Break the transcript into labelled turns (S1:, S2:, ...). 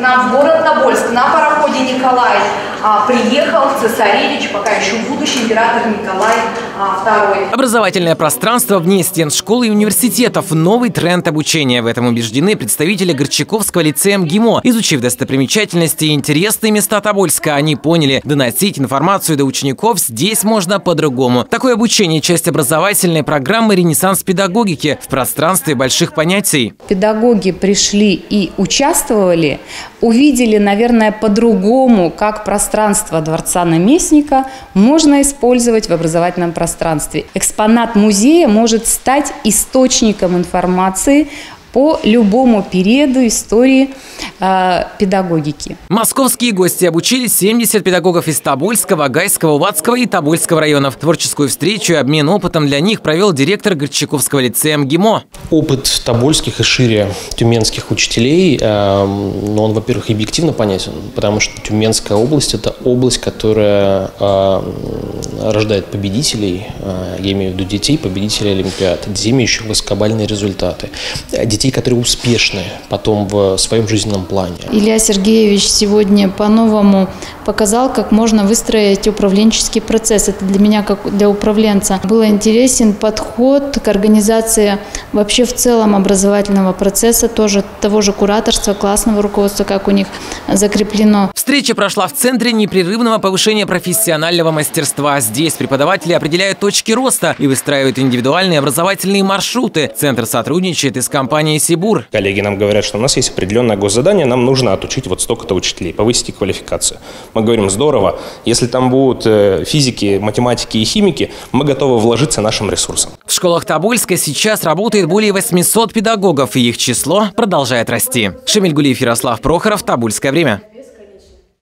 S1: Нам в город Тобольск на пароходе Николай а, приехал цесаревич, пока еще будущий император Николай а, II.
S2: Образовательное пространство вне стен школы и университетов – новый тренд обучения. В этом убеждены представители Горчаковского лицея МГИМО. Изучив достопримечательности и интересные места Тобольска, они поняли, доносить информацию до учеников здесь можно по-другому. Такое обучение – часть образовательной программы «Ренессанс педагогики» в пространстве больших понятий.
S3: Педагоги пришли и участвовали, увидели, наверное, по-другому, как пространство Дворца Наместника можно использовать в образовательном пространстве. Экспонат музея может стать источником информации по любому периоду истории э, педагогики.
S2: Московские гости обучили 70 педагогов из Тобольского, Гайского, Уватского и Тобольского районов. Творческую встречу и обмен опытом для них провел директор Горчаковского лицея МГИМО.
S4: Опыт тобольских и шире тюменских учителей, э, ну, он, во-первых, объективно понятен, потому что Тюменская область – это область, которая э, рождает победителей, э, я имею в виду детей, победителей Олимпиад, детей, имеющих высокобальные результаты детей, которые успешны потом в своем жизненном плане.
S5: Илья Сергеевич сегодня по-новому показал, как можно выстроить управленческий процесс. Это для меня, как для управленца, был интересен подход к организации вообще в целом образовательного процесса, тоже того же кураторства, классного руководства, как у них закреплено.
S2: Встреча прошла в Центре непрерывного повышения профессионального мастерства. Здесь преподаватели определяют точки роста и выстраивают индивидуальные образовательные маршруты. Центр сотрудничает и с компанией «Сибур».
S6: Коллеги нам говорят, что у нас есть определенное госзадание, нам нужно отучить вот столько-то учителей, повысить квалификацию. Мы говорим, здорово, если там будут э, физики, математики и химики, мы готовы вложиться нашим ресурсом.
S2: В школах Тобольска сейчас работает более 800 педагогов, и их число продолжает расти. Шамиль Гулиев, Ярослав Прохоров, Тобольское время.